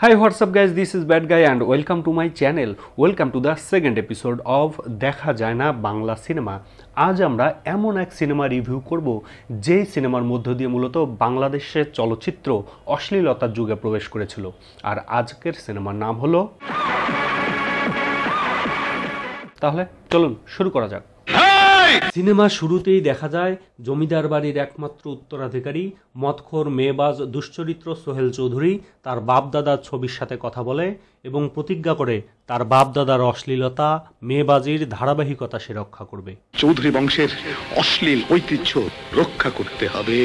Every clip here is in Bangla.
What's up, guys? This is Bad Guy, and welcome to my channel. Welcome to the second episode of দেখা যায় না বাংলা সিনেমা আজ আমরা এমন এক সিনেমা রিভিউ করব যেই সিনেমার মধ্য দিয়ে মূলত বাংলাদেশের চলচ্চিত্র অশ্লীলতার যুগে প্রবেশ করেছিল আর আজকের সিনেমার নাম হলো তাহলে চলুন শুরু করা যাক সিনেমা শুরুতেই দেখা যায় জমিদার বাড়ির একমাত্র উত্তরাধিকারী মদখোর মেয়েবাজ দুশ্চরিত্র সোহেল চৌধুরী তার বাপদাদার ছবির সাথে কথা বলে এবং প্রতিজ্ঞা করে তার বাপদাদার অশ্লীলতা মেয়েবাজির ধারাবাহিকতা সে রক্ষা করবে। চৌধুরী বংশের অশ্লীল ঐতিহ্য রক্ষা করতে হবে।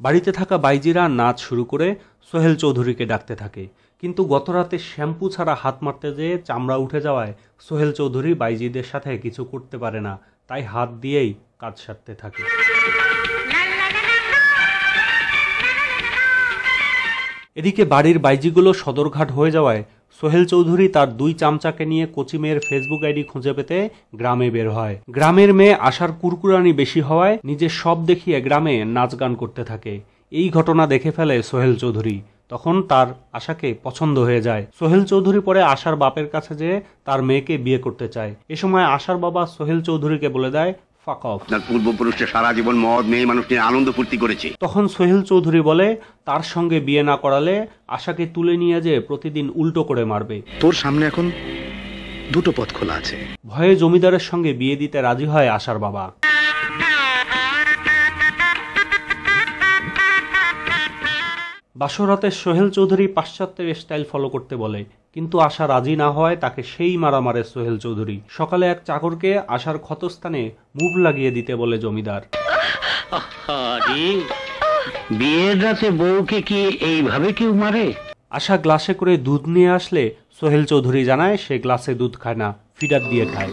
বাড়িতে থাকা বাইজিরা নাচ শুরু করে সোহেল চৌধুরীকে ডাকতে থাকে। কিন্তু গতরাতে শ্যাম্পু ছাড়া হাত মারতে যেয়ে চামড়া উঠে যাওয়ায় সোহেল চৌধুরী বাইজিদের সাথে কিছু করতে পারে না, তাই হাত দিয়েই কাজ সারতে থাকে। এদিকে বাড়ির বাইজিগুলো সদরঘাট হয়ে যাওয়ায় সোহেল চৌধুরী তার দুই চামচাকে নিয়ে কোচি মেয়ের ফেসবুক আইডি খুঁজে পেতে গ্রামে বের হয়। গ্রামের মেয়ে আশার কুরকুরানি বেশি হওয়ায় নিজের সব দেখিয়ে গ্রামে নাচ গান করতে থাকে। এই ঘটনা দেখে ফেলে সোহেল চৌধুরী। তখন তার আশাকে পছন্দ হয়ে যায়। সোহেল চৌধুরী পরে আশার বাপের কাছে যেয়ে তার মেয়েকে বিয়ে করতে চায়। এ সময় আশার বাবা সোহেল চৌধুরীকে বলে দেয় ফাক অফ আপনার পূর্বপুরুষরা সারা জীবন মদ মেয়ে মানুষ নিয়ে আনন্দ ফুর্তি করেছে। তখন সোহেল চৌধুরী বলে তার সঙ্গে বিয়ে না করালে আশাকে তুলে নিয়ে যে প্রতিদিন উল্টো করে মারবে। তোর সামনে এখন দুটো পথ খোলা আছে। ভয়ে জমিদারের সঙ্গে বিয়ে দিতে রাজি হয় আশার বাবা। বাসরাতে সোহেল চৌধুরী পাশ্চাত্যের স্টাইল ফলো করতে বলে কিন্তু আশা রাজি না হয় তাকে সেই মারা মারে সোহেল চৌধুরী। সকালে এক চাকরকে আশার ক্ষতস্থানে মুভ লাগিয়ে দিতে বলে জমিদার। বিয়ের রাতে বউকে কি এইভাবে কেউ মারে? আশা গ্লাসে করে দুধ নিয়ে আসলে সোহেল চৌধুরী জানায় সে গ্লাসে দুধ খায় না ফিডার দিয়ে খায়।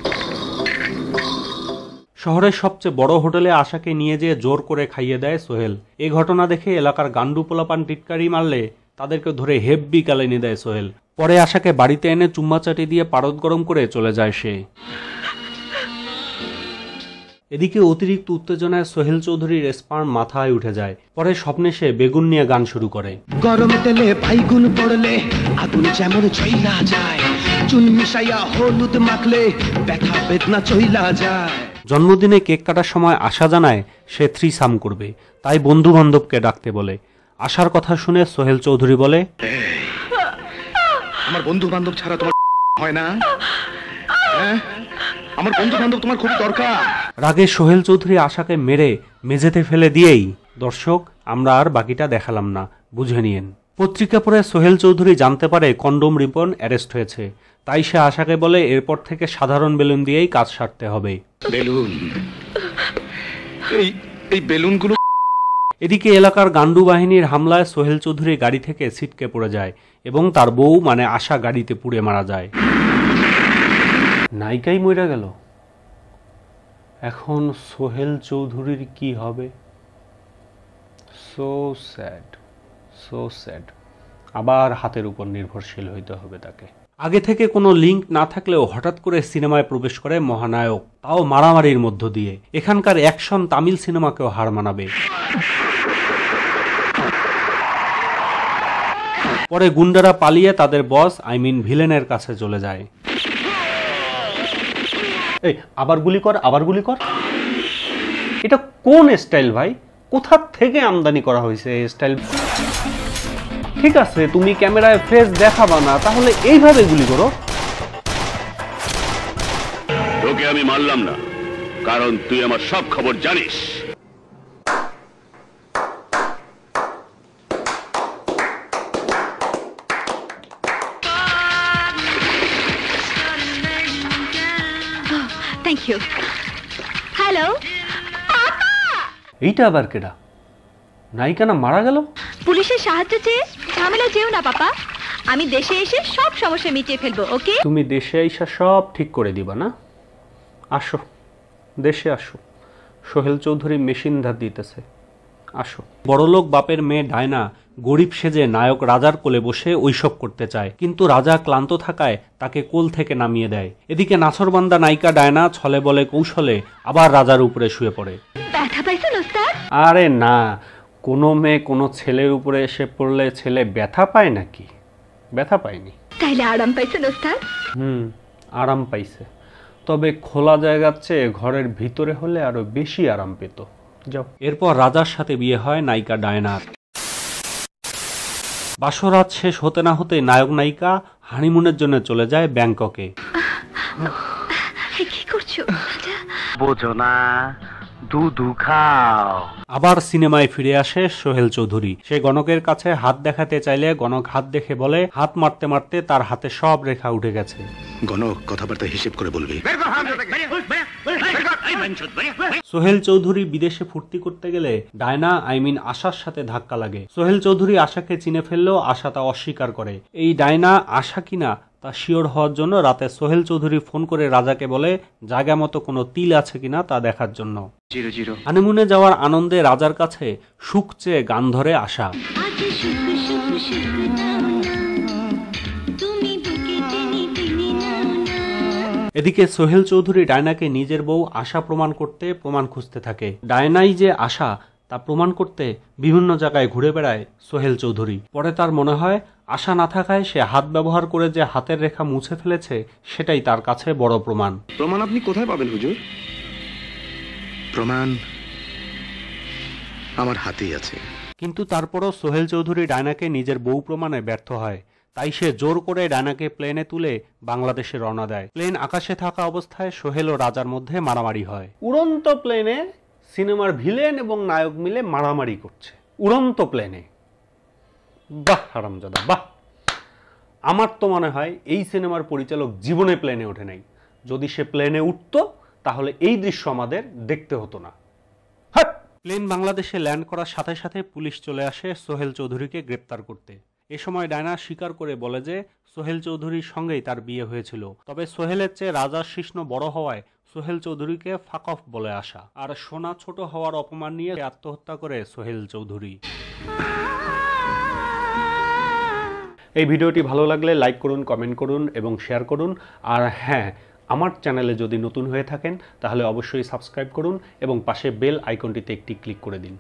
শহরের সবচেয়ে বড় হোটেলে আশাকে নিয়ে যেয়ে জোর করে খাইয়ে দেয় সোহেল। এ ঘটনা দেখে এলাকার গান্ডু পোলাপান টিটকারি মারলে তাদেরকে ধরে হেব্বি কালেনি দেয় সোহেল। পরে আশাকে বাড়িতে এনে চুম্মাচাটি দিয়ে পারদ গরম করে চলে যায় সে। এদিকে অতিরিক্ত উত্তেজনায় সোহেল চৌধুরীর স্পার্ম মাথায় উঠে যায়। পরে স্বপ্নে সে বেগুন নিয়ে গান শুরু করে। গরম তেলে বাইগুন পড়লে আগুন যেমন চইলা যায়। চুন মিশাইয়া হলুদ মাখলে ব্যথা বেদনা চইলা যায়। জন্মদিনে কেক কাটার সময় আশা জানায় সে থ্রি সাম করবে। তাই বন্ধু বান্ধবকে ডাকতে বলে। আশার কথা শুনে সোহেল চৌধুরী বলে আমার বন্ধু বান্ধব ছাড়া তোমার হয় না? হ্যাঁ? আমার বন্ধু বান্ধব তোমার খুব দরকার। রাগে সোহেল চৌধুরী আশাকে মেরে মেঝেতে ফেলে দিয়েই দর্শক আমরা আর বাকিটা দেখালাম না বুঝে নিয়েন। পত্রিকা পড়ে সোহেল চৌধুরী জানতে পারে কন্ডোম রিপন অ্যারেস্ট হয়েছে। তাই সে আশাকে বলে এরপর থেকে সাধারণ বেলুন দিয়েই কাজ সারতে হবে। বেলুন? এই এই বেলুনগুলো এদিকে এলাকার গান্ডু বাহিনীর হামলায় সোহেল চৌধুরী গাড়ি থেকে ছিটকে পড়ে যায় এবং তার বউ মানে আশা গাড়িতে পুড়ে মারা যায়। নায়িকাই মরে গেল। এখন সোহেল চৌধুরীর কি হবে? সো স্যাড সো স্যাড আবার হাতের উপর নির্ভরশীল হইতে হবে তাকে। আগে থেকে কোনো লিঙ্ক না থাকলেও হঠাৎ করে সিনেমায় প্রবেশ করে মহানায়ক তাও মারামারির মধ্য দিয়ে। এখানকার অ্যাকশন তামিল সিনেমাকেও হার মানাবে। পরে গুন্ডারা পালিয়ে তাদের বস আই মিন ভিলেনের কাছে চলে যায়। এই আবার গুলি কর আবার গুলি কর। এটা কোন স্টাইল ভাই? কোথা থেকে আমদানি করা হয়েছে এই স্টাইল ঠিক আছে, তুমি ক্যামেরায় ফেস দেখাবা না, তাহলে এইভাবে গুলি করো। তোকে আমি মারলাম না, কারণ তুই আমার সব খবর জানিস। এইটা আবার কেডা? নায়িকা না মারা গেল? পুলিশের সাহায্য চেয়ে ঝামেলা যেও না পাপা। আমি দেশে এসে সব সমস্যা মিটিয়ে ফেলব ওকে? তুমি দেশে আইসা সব ঠিক করে দিবা না? আসো দেশে আসো। সোহেল চৌধুরী মেশিন ধার দিতেছে। আসো। বড়লোক বাপের মেয়ে ডায়না গরিব সেজে নায়ক রাজার কোলে বসে ওইসব করতে চায়। কিন্তু রাজা ক্লান্ত থাকায় তাকে কোল থেকে নামিয়ে দেয়। এদিকে নাছরবান্দা নায়িকা ডায়না ছলে বলে কৌশলে আবার রাজার উপরে শুয়ে পড়ে। ব্যথা পাইছেন ওস্তাদ? আরে না কোনো মেয়ে কোনো ছেলের উপরে এসে পড়লে ছেলে ব্যথা পায় নাকি? ব্যথা পায়নি। তাইলে আরাম পাইছেন ওস্তাদ? হুম আরাম পাইছে। তবে খোলা জায়গার চেয়ে ঘরের ভিতরে হলে আরও বেশি আরাম পেত। যাও। এরপর রাজার সাথে বিয়ে হয় নায়িকা ডায়নার। বাসরাত শেষ হতে না হতে নায়ক নায়িকা হানিমুনের জন্য চলে যায় ব্যাংককে। কি করছ বোঝো না দুধু খাও। আবার সিনেমায় ফিরে আসে সোহেল চৌধুরী। সে গণকের কাছে হাত দেখাতে চাইলে গণক হাত দেখে বলে হাত মারতে মারতে তার হাতে সব রেখা উঠে গেছে। গণক কথাবার্তা হিসেব করে বলবি। সোহেল চৌধুরী বিদেশে ফুর্তি করতে গেলে ডায়না আই মিন আশার সাথে ধাক্কা লাগে। সোহেল চৌধুরী আশাকে চিনে ফেললেও আশা তা অস্বীকার করে। এই ডায়না আশা কিনা তা শিওর হওয়ার জন্য রাতে সোহেল চৌধুরী ফোন করে রাজাকে বলে জায়গা মতো কোনো তিল আছে কিনা তা দেখার জন্য। Zero zero. হানিমুনে যাওয়ার আনন্দে রাজার কাছে সুখ চেয়ে গান ধরে না এদিকে সোহেল চৌধুরী ডায়নাকে নিজের বউ আশা প্রমাণ করতে প্রমাণ খুঁজতে থাকে। ডায়নাই যে আশা তা প্রমাণ করতে বিভিন্ন জায়গায় ঘুরে বেড়ায় সোহেল চৌধুরী। পরে তার মনে হয় আশা না থাকায় সে হাত ব্যবহার করে যে হাতের রেখা মুছে ফেলেছে সেটাই তার কাছে বড় প্রমাণ। প্রমাণ আপনি কোথায় পাবেন হুজুর? প্রমাণ আমার হাতেই আছে। কিন্তু তারপরও সোহেল চৌধুরী ডায়নাকে নিজের বউ প্রমাণে ব্যর্থ হয়। তাই সে জোর করে ডায়নাকে প্লেনে তুলে বাংলাদেশে রওনা দেয়। প্লেন আকাশে থাকা অবস্থায় সোহেল ও রাজার মধ্যে মারামারি হয়। উড়ন্ত প্লেনে সিনেমার ভিলেন এবং নায়ক মিলে মারামারি করছে, উড়ন্ত প্লেনে। বাহ, হারামজাদা, বাহ। আমার তো মনে হয় এই সিনেমার পরিচালক জীবনে প্লেনে ওঠে নাই। যদি সে প্লেনে উঠতো, তাহলে এই দৃশ্য আমাদের দেখতে হতো না। হাট! প্লেন বাংলাদেশে ল্যান্ড করার সাথে সাথে পুলিশ চলে আসে সোহেল চৌধুরীকে গ্রেপ্তার করতে। এ সময় ডায়না স্বীকার করে বলে যে, সোহেল চৌধুরীর সঙ্গেই তার বিয়ে হয়েছিল। তবে সোহেলের চেয়ে রাজার শিষ্ণ বড় হওয়ায় সোহেল চৌধুরীকে ফাকফ বলে আসা। আর সোনা ছোট হওয়ার অপমান নিয়ে আত্মহত্যা করে সোহেল চৌধুরী। এই ভিডিওটি ভালো লাগলে লাইক করুন কমেন্ট করুন এবং শেয়ার করুন। আর হ্যাঁ আমার চ্যানেলে যদি নতুন হয়ে থাকেন, তাহলে অবশ্যই সাবস্ক্রাইব করুন এবং পাশে বেল আইকনটিতে একটি ক্লিক করে দিন।